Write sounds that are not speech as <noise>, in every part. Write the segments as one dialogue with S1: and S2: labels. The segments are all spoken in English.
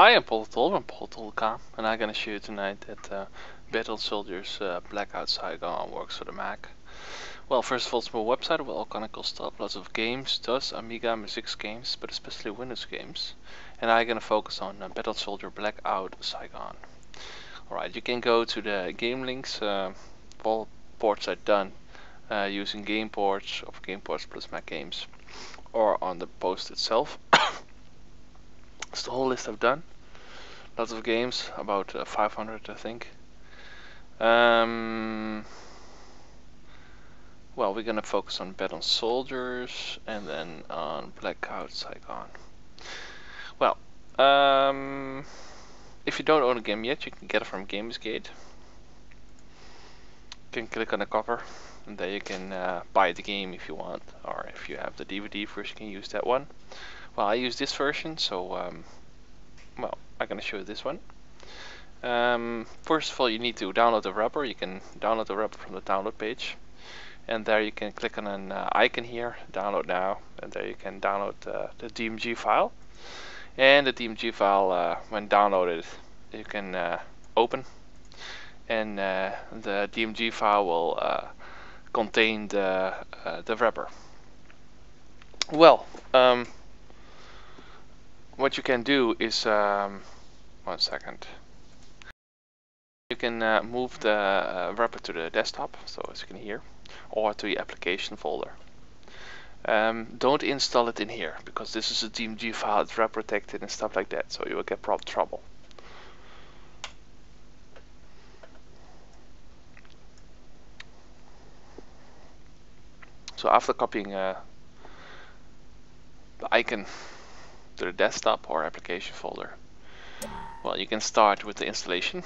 S1: Hi, I'm Paul Paul Tolka, and I'm gonna show you tonight that uh, Bet on Soldiers uh, Blackout Saigon works for the Mac. Well, first of all, it's my website with all cool stuff, lots of games, DOS, Amiga, MSX games, but especially Windows games. And I'm gonna focus on uh, Bet on Soldier Blackout Saigon. Alright, you can go to the game links, uh, all ports I've done uh, using game ports of game ports plus Mac games, or on the post itself. <coughs> It's the whole list I've done. Lots of games, about uh, 500 I think. Um, well, we're gonna focus on Bet on Soldiers and then on Blackout Saigon. Well, um, if you don't own a game yet, you can get it from Gamersgate. You can click on the cover and there you can uh, buy the game if you want, or if you have the DVD first you can use that one. Well, I use this version, so um, well, I'm gonna show you this one. Um, first of all, you need to download the wrapper. You can download the wrapper from the download page, and there you can click on an uh, icon here, download now, and there you can download uh, the DMG file. And the DMG file, uh, when downloaded, you can uh, open, and uh, the DMG file will uh, contain the the wrapper. Well. Um, what you can do is um, one second. You can uh, move the uh, wrapper to the desktop so as you can hear or to the application folder. Um, don't install it in here because this is a DMG file it's wrap protected and stuff like that so you will get prob trouble. So after copying uh, the icon to the desktop or application folder. Well, you can start with the installation.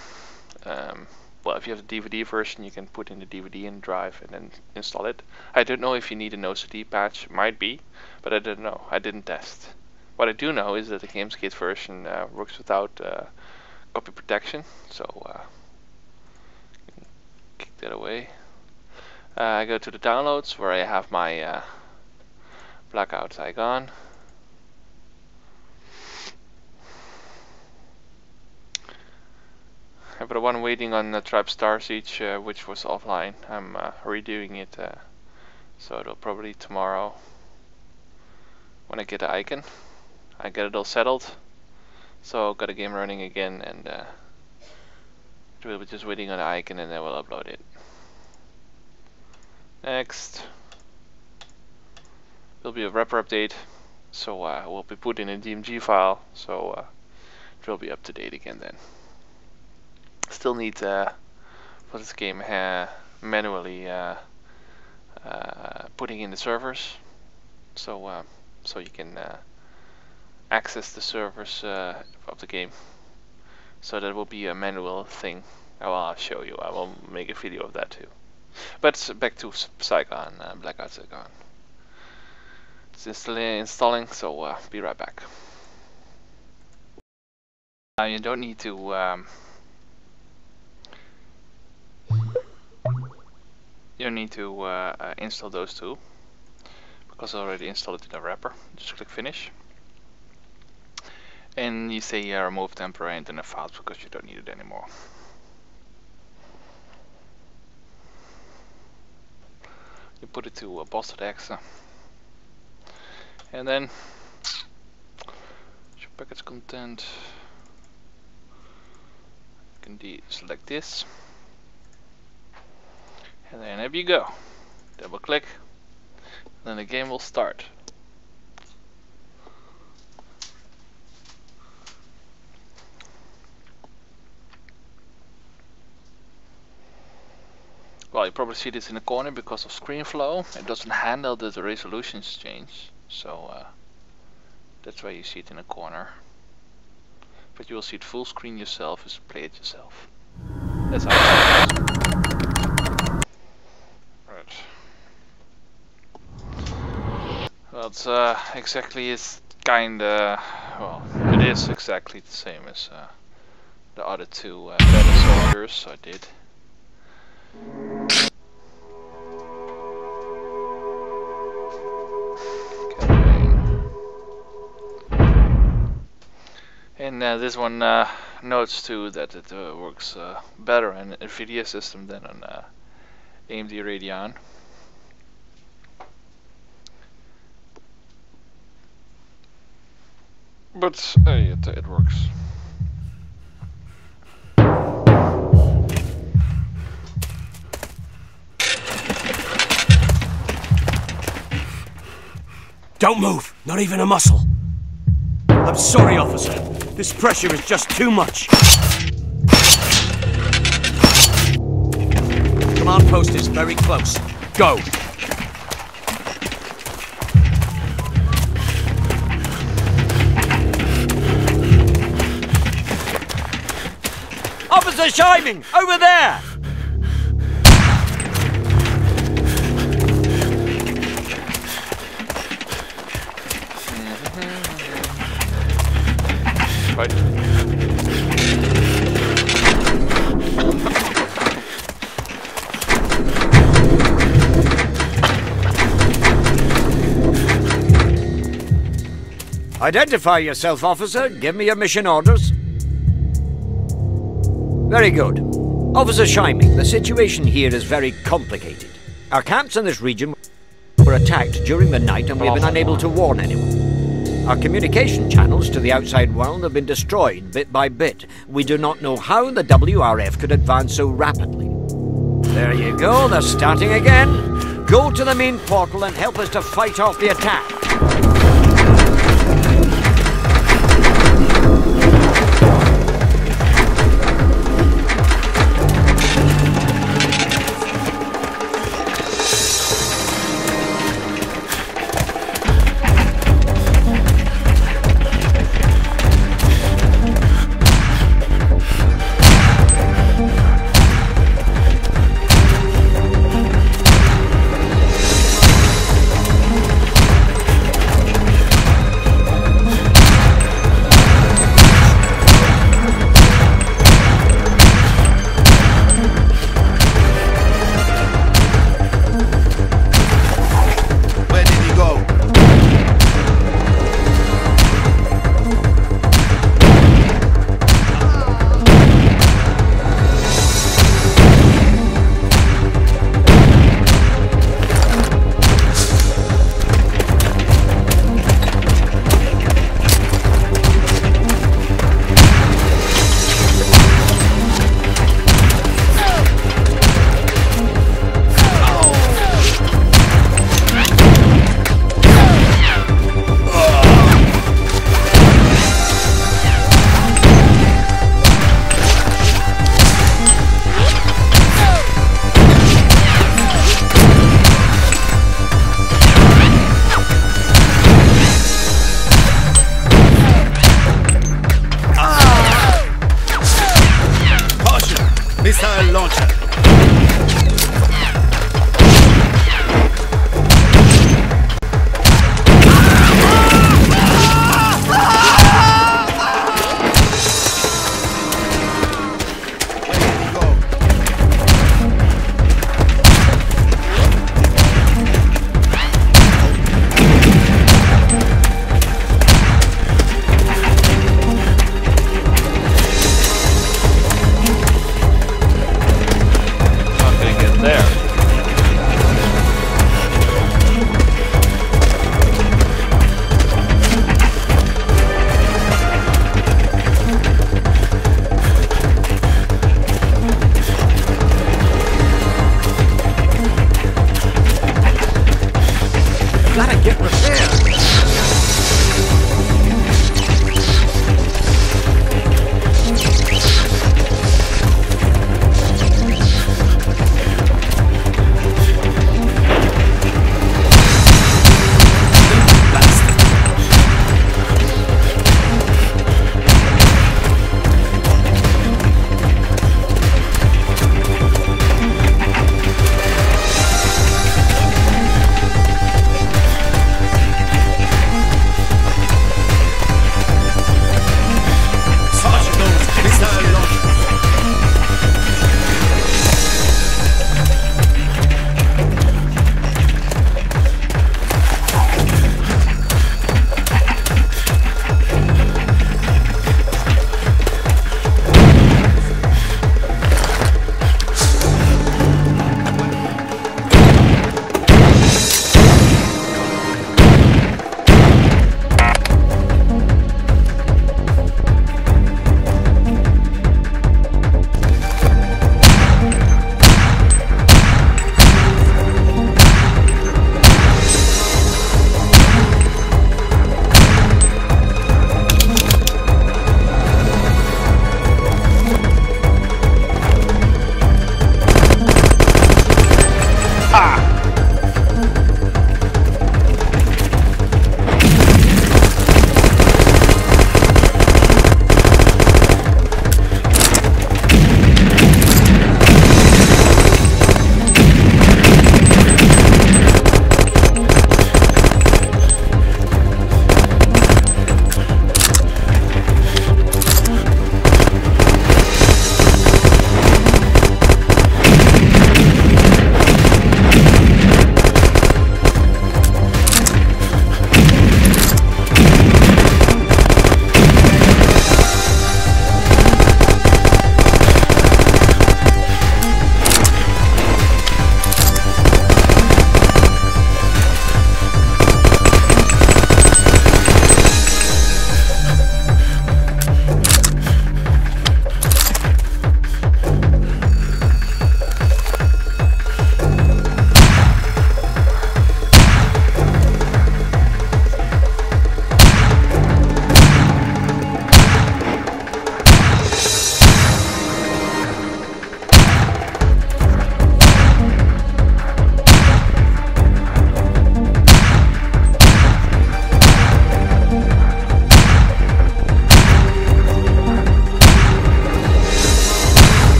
S1: Um, well, if you have the DVD version, you can put in the DVD in drive and then install it. I don't know if you need an OCD patch, might be, but I don't know. I didn't test. What I do know is that the Gamersgate version uh, works without uh, copy protection, so uh, kick that away. Uh, I go to the downloads where I have my uh, blackout icon. But the one waiting on the Tribe Star Siege, uh, which was offline, I'm uh, redoing it, uh, so it'll probably tomorrow when I get the icon. I get it all settled, so got a game running again, and uh, we'll be just waiting on the icon, and then we'll upload it. Next, there'll be a wrapper update, so uh, we'll be putting in a DMG file, so uh, it will be up to date again then still need uh, for this game uh, manually uh, uh, putting in the servers. So uh, so you can uh, access the servers of the game. So that will be a manual thing. Well, I'll show you. I will make a video of that too. But back to Saigon Blackout Saigon. It's installing so be right back. You don't need to um, you need to uh, uh, install those two because I already installed it in the wrapper. Just click finish. And you say yeah, remove temporary internet files because you don't need it anymore. You put it to a uh, boss.exe and then show package content. You can deselect this and then there you go double click then the game will start Well, you probably see this in the corner because of ScreenFlow. It doesn't handle that the resolutions change, so uh, that's why you see it in the corner. But you will see it full screen yourself as you play it yourself. That's how It's uh, exactly is kinda, well, it is exactly the same as uh, the other two uh, battle soldiers I did. And uh, this one uh, notes too that it uh, works uh, better on NVIDIA system than on uh, AMD Radeon. But uh, it, it works.
S2: Don't move, not even a muscle. I'm sorry, officer. This pressure is just too much. Command post is very close. Go. Officer Shining, over there!
S1: Right.
S2: Identify yourself, officer. Give me your mission orders. Very good. Officer Shiming, the situation here is very complicated. Our camps in this region were attacked during the night and we have been unable to warn anyone. Our communication channels to the outside world have been destroyed bit by bit. We do not know how the WRF could advance so rapidly. There you go, they're starting again. Go to the main portal and help us to fight off the attack.